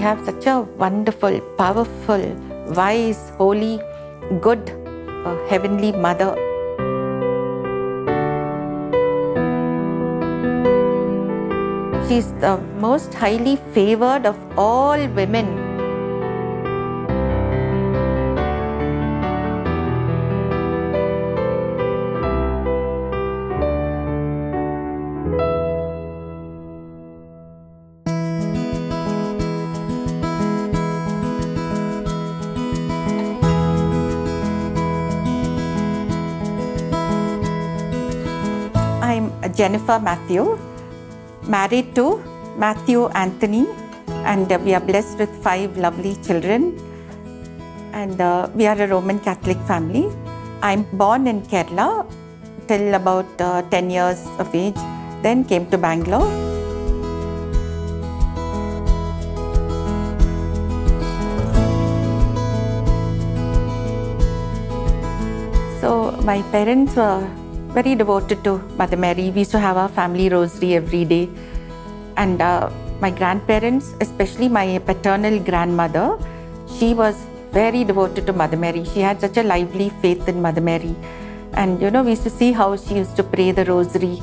have such a wonderful, powerful, wise, holy, good, uh, heavenly mother. She's the most highly favored of all women. Jennifer Mathew, married to Matthew Anthony, and uh, we are blessed with five lovely children. And uh, we are a Roman Catholic family. I'm born in Kerala till about uh, 10 years of age, then came to Bangalore. So my parents were very devoted to Mother Mary. We used to have our family rosary every day. And uh, my grandparents, especially my paternal grandmother, she was very devoted to Mother Mary. She had such a lively faith in Mother Mary. And you know, we used to see how she used to pray the rosary.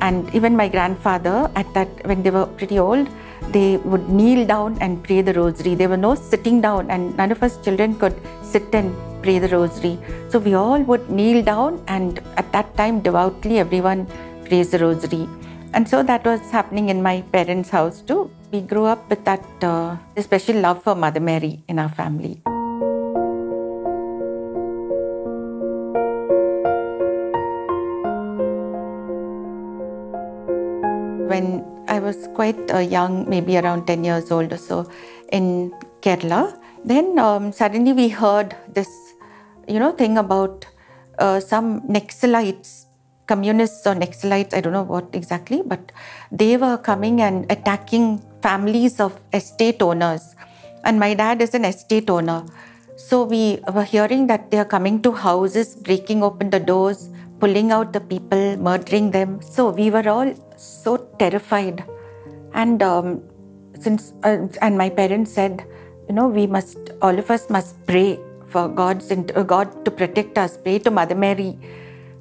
And even my grandfather, at that when they were pretty old, they would kneel down and pray the rosary. There were no sitting down, and none of us children could sit and pray the rosary. So we all would kneel down, and at that time, devoutly, everyone prays the rosary. And so that was happening in my parents' house too. We grew up with that uh, special love for Mother Mary in our family. When I was quite uh, young, maybe around 10 years old or so, in Kerala, then um, suddenly we heard this, you know, thing about uh, some Naxalites, communists or Naxalites, I don't know what exactly, but they were coming and attacking families of estate owners. And my dad is an estate owner. So we were hearing that they are coming to houses, breaking open the doors, pulling out the people, murdering them. So we were all so terrified. And um, since, uh, and my parents said, you know, we must, all of us must pray for God's, uh, God to protect us, pray to Mother Mary.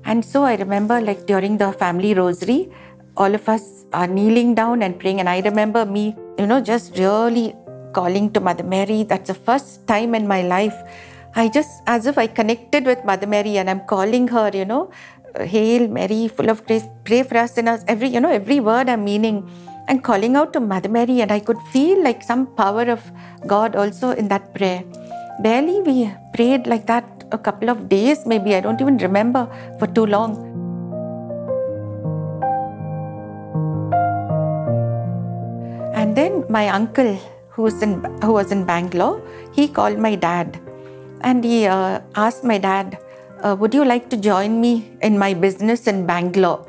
And so I remember, like during the family rosary, all of us are kneeling down and praying. And I remember me, you know, just really calling to Mother Mary. That's the first time in my life. I just, as if I connected with Mother Mary and I'm calling her, you know, Hail Mary, full of grace, pray for us sinners. Every, you know, every word I'm meaning and calling out to Mother Mary. And I could feel like some power of God also in that prayer. Barely we prayed like that a couple of days, maybe. I don't even remember for too long. And then my uncle, who was in, who was in Bangalore, he called my dad and he uh, asked my dad, uh, Would you like to join me in my business in Bangalore?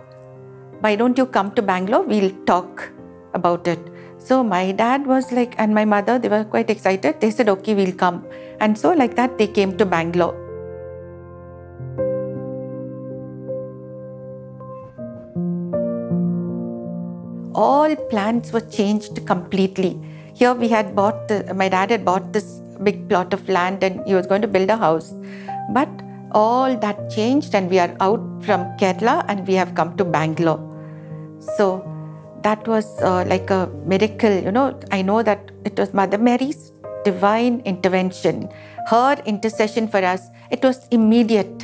Why don't you come to Bangalore? We'll talk about it. So my dad was like, and my mother, they were quite excited. They said, Okay, we'll come. And so, like that, they came to Bangalore. all plans were changed completely. Here we had bought, the, my dad had bought this big plot of land and he was going to build a house. But all that changed and we are out from Kerala and we have come to Bangalore. So that was uh, like a miracle. You know, I know that it was Mother Mary's divine intervention, her intercession for us. It was immediate.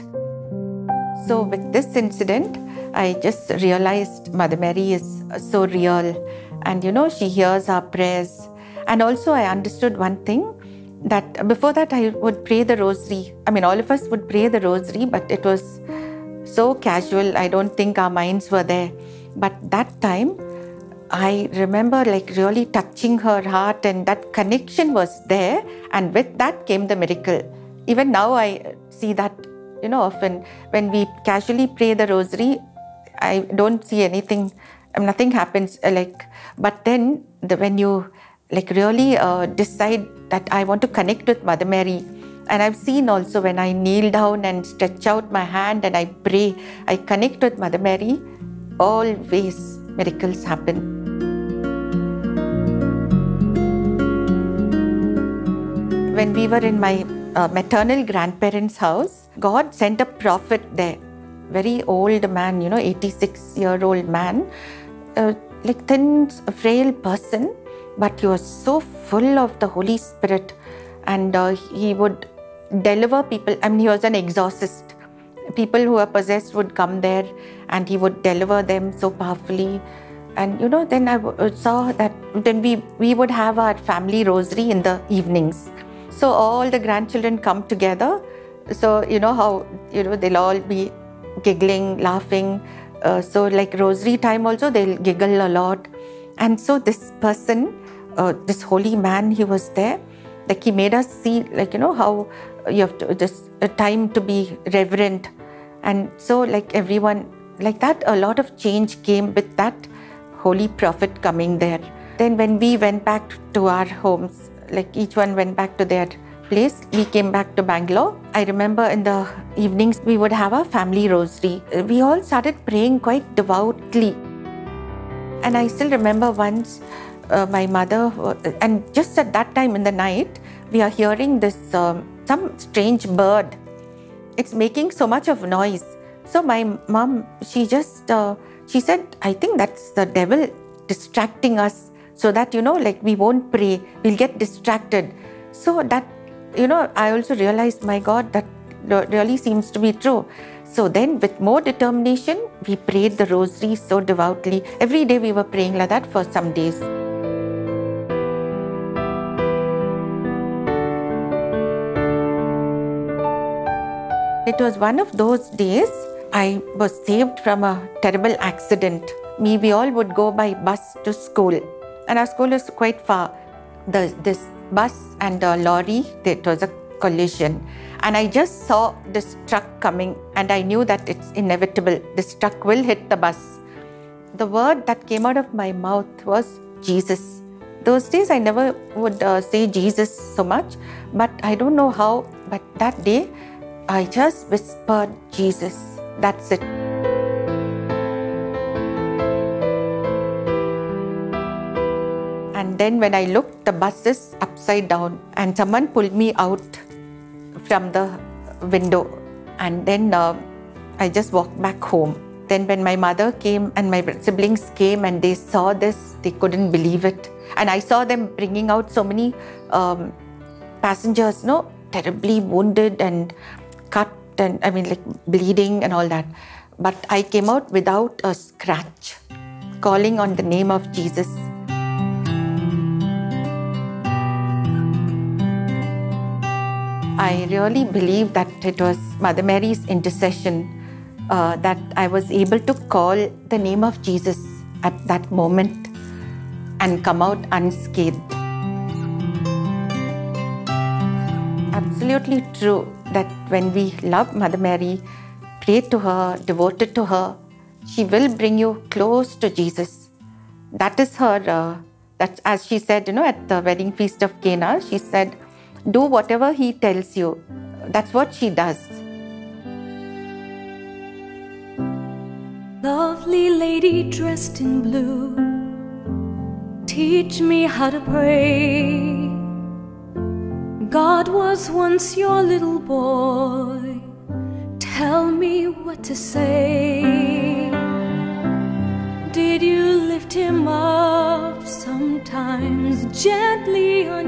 So with this incident, I just realized Mother Mary is so real and you know, she hears our prayers. And also, I understood one thing that before that, I would pray the rosary. I mean, all of us would pray the rosary, but it was so casual. I don't think our minds were there. But that time, I remember like really touching her heart, and that connection was there. And with that came the miracle. Even now, I see that, you know, often when we casually pray the rosary, I don't see anything, nothing happens. Like, but then the, when you like really uh, decide that I want to connect with Mother Mary, and I've seen also when I kneel down and stretch out my hand and I pray, I connect with Mother Mary, always miracles happen. when we were in my uh, maternal grandparents' house, God sent a prophet there. Very old man, you know, 86 year old man, uh, like thin, frail person, but he was so full of the Holy Spirit and uh, he would deliver people. I mean, he was an exorcist. People who were possessed would come there and he would deliver them so powerfully. And you know, then I uh, saw that then we, we would have our family rosary in the evenings. So all the grandchildren come together. So, you know, how, you know, they'll all be giggling, laughing. Uh, so, like rosary time also, they'll giggle a lot. And so, this person, uh, this holy man, he was there. Like, he made us see, like, you know, how you have to just a time to be reverent. And so, like, everyone, like that, a lot of change came with that holy prophet coming there. Then, when we went back to our homes, like each one went back to their place. We came back to Bangalore. I remember in the evenings we would have a family rosary. We all started praying quite devoutly. And I still remember once uh, my mother, and just at that time in the night, we are hearing this um, some strange bird. It's making so much of noise. So my mom, she just uh, she said, I think that's the devil distracting us so that you know like we won't pray. We'll get distracted. So that you know i also realized my god that really seems to be true. So then with more determination we prayed the rosary so devoutly. Every day we were praying like that for some days it was one of those days i was saved from a terrible accident me we all would go by bus to school and our school is quite far. The, this bus and the lorry, it was a collision. And I just saw this truck coming, and I knew that it's inevitable. This truck will hit the bus. The word that came out of my mouth was Jesus. Those days I never would uh, say Jesus so much, but I don't know how. But that day I just whispered Jesus. That's it. And then when I looked, the bus is upside down, and someone pulled me out from the window. And then uh, I just walked back home. Then, when my mother came and my siblings came and they saw this, they couldn't believe it. And I saw them bringing out so many um, passengers, no, terribly wounded and cut, and I mean, like bleeding and all that. But I came out without a scratch, calling on the name of Jesus. I really believe that it was Mother Mary's intercession uh, that I was able to call the name of Jesus at that moment and come out unscathed. Absolutely true that when we love Mother Mary, pray to her, devoted to her, she will bring you close to Jesus. That is her, uh, that's as she said, you know, at the wedding feast of Cana, she said, do whatever he tells you. That's what she does. Lovely lady dressed in blue, teach me how to pray. God was once your little boy, tell me what to say. Did you lift him up sometimes gently on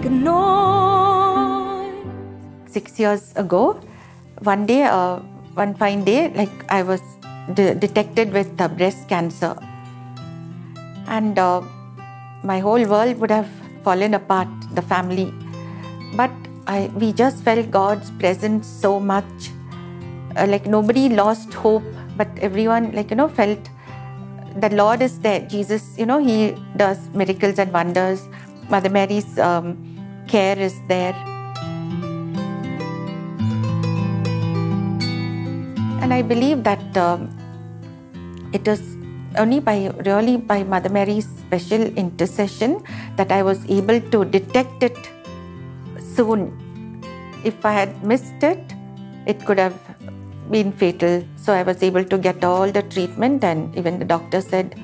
make a noise? Six years ago, one day, uh, one fine day, like I was de- detected with uh, breast cancer. And uh, my whole world would have fallen apart, the family. But I, we just felt God's presence so much uh, like nobody lost hope, but everyone, like, you know, felt the Lord is there. Jesus, you know, He does miracles and wonders. Mother Mary's um, care is there. And I believe that um, it is only by really by Mother Mary's special intercession that I was able to detect it soon. If I had missed it, it could have been fatal. So I was able to get all the treatment, and even the doctor said,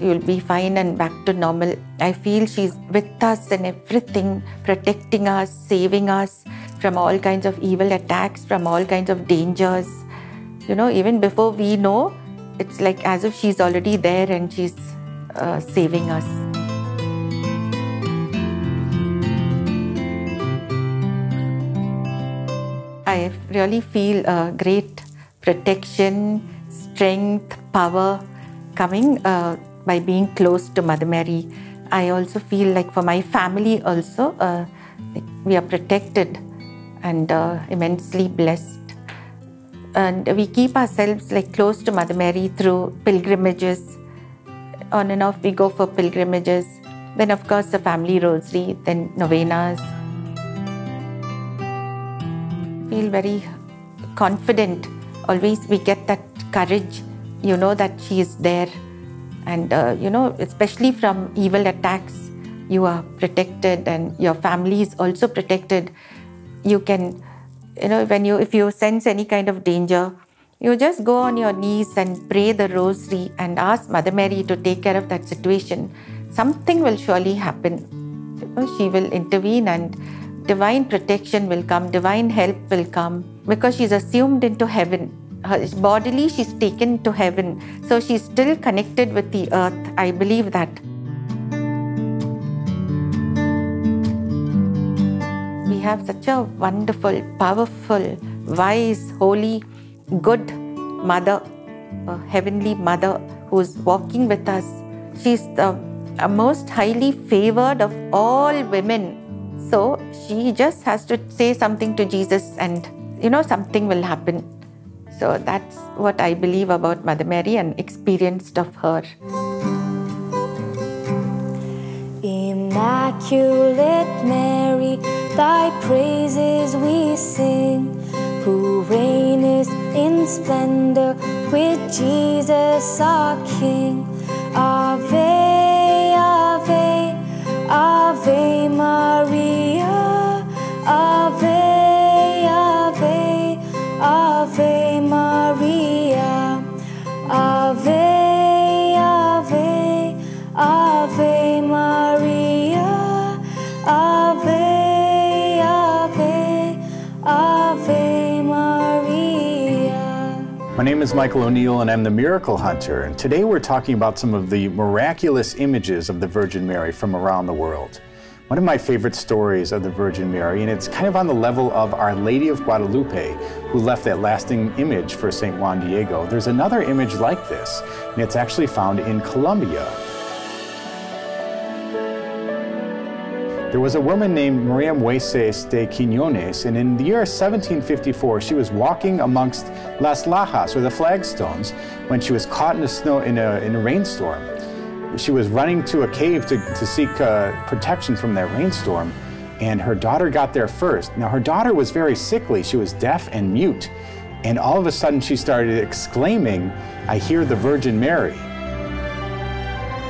You'll be fine and back to normal. I feel she's with us and everything, protecting us, saving us from all kinds of evil attacks, from all kinds of dangers. You know, even before we know, it's like as if she's already there and she's uh, saving us. I really feel a great protection, strength, power coming uh, by being close to Mother Mary. I also feel like for my family also, uh, we are protected and uh, immensely blessed. And we keep ourselves like close to Mother Mary through pilgrimages. On and off we go for pilgrimages. Then of course the family rosary, then novenas. Feel very confident. Always we get that courage. You know that she is there and uh, you know especially from evil attacks you are protected and your family is also protected. You can you know when you if you sense any kind of danger you just go on your knees and pray the rosary and ask mother mary to take care of that situation. Something will surely happen. You know, she will intervene and divine protection will come divine help will come because she's assumed into heaven her bodily she's taken to heaven. So she's still connected with the earth. I believe that. We have such a wonderful powerful wise holy good mother a heavenly mother who's walking with us. She's the most highly favored of all women. So she just has to say something to jesus and you know something will happen so that's what I believe about Mother Mary and experienced of her. Immaculate Mary, thy praises we sing, who reignest in splendor with Jesus our King. Ave, Ave, Ave Maria, name is Michael O'Neill and I'm the Miracle Hunter. And today we're talking about some of the miraculous images of the Virgin Mary from around the world one of my favorite stories of the Virgin Mary, and it's kind of on the level of Our Lady of Guadalupe, who left that lasting image for St. Juan Diego. There's another image like this, and it's actually found in Colombia. There was a woman named Maria Mueses de Quiñones, and in the year 1754, she was walking amongst Las Lajas, or the flagstones, when she was caught in a, snow, in a, in a rainstorm she was running to a cave to, to seek uh, protection from that rainstorm, and her daughter got there first. Now, her daughter was very sickly. She was deaf and mute. And all of a sudden, she started exclaiming, I hear the Virgin Mary.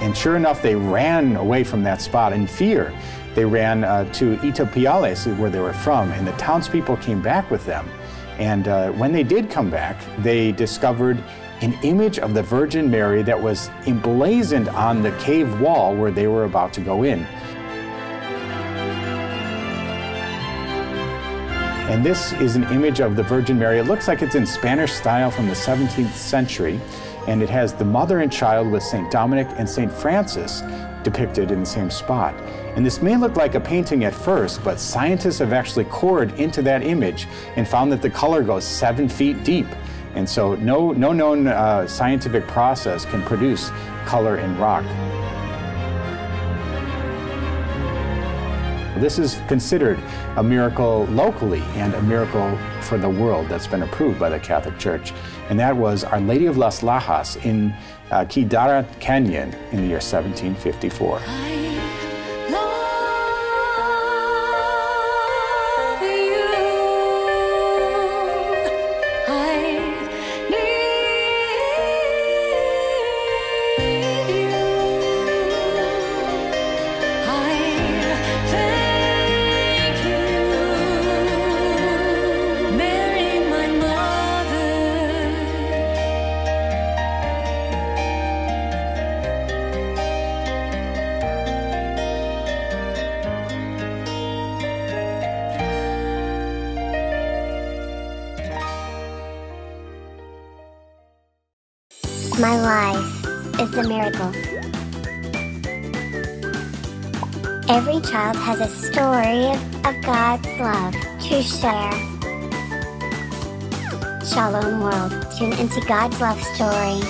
And sure enough, they ran away from that spot in fear. They ran uh, to Ipiales, where they were from, and the townspeople came back with them. And uh, when they did come back, they discovered an image of the Virgin Mary that was emblazoned on the cave wall where they were about to go in. And this is an image of the Virgin Mary. It looks like it's in Spanish style from the 17th century, and it has the mother and child with St. Dominic and St. Francis depicted in the same spot. And this may look like a painting at first, but scientists have actually cored into that image and found that the color goes seven feet deep. And so no, no known uh, scientific process can produce color in rock. This is considered a miracle locally and a miracle for the world that's been approved by the Catholic Church. And that was Our Lady of Las Lajas in uh, Guáitara Canyon in the year 1754. My life is a miracle. Every child has a story of, of God's love to share. Shalom World, tune into God's love story